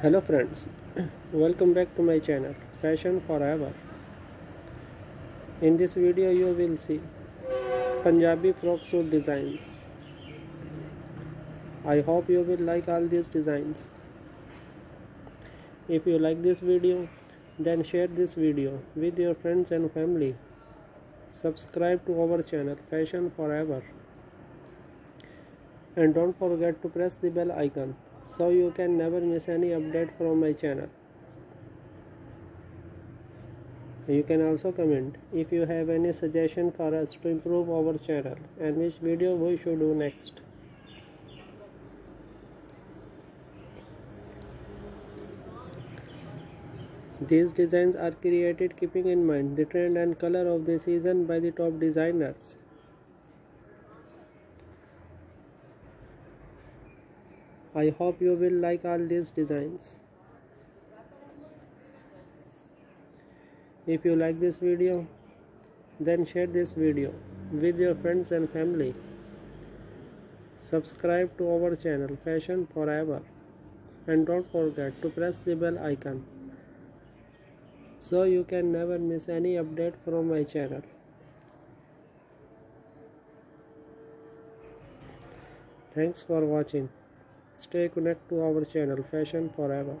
hello friends welcome back to my channel fashion forever in this video you will see punjabi frock suit designs. I hope you will like all these designs. If you like this video then share this video with your friends and family. Subscribe to our channel fashion forever and don't forget to press the bell icon so you can never miss any update from my channel you can also comment if you have any suggestion for us to improve our channel and which video we should do next These designs are created keeping in mind the trend and color of the season by the top designers. I hope you will like all these designs. If you like this video, then share this video with your friends and family. Subscribe to our channel Fashion Forever and don't forget to press the bell icon so you can never miss any update from my channel. Thanks for watching. Stay connected to our channel Fashion Forever.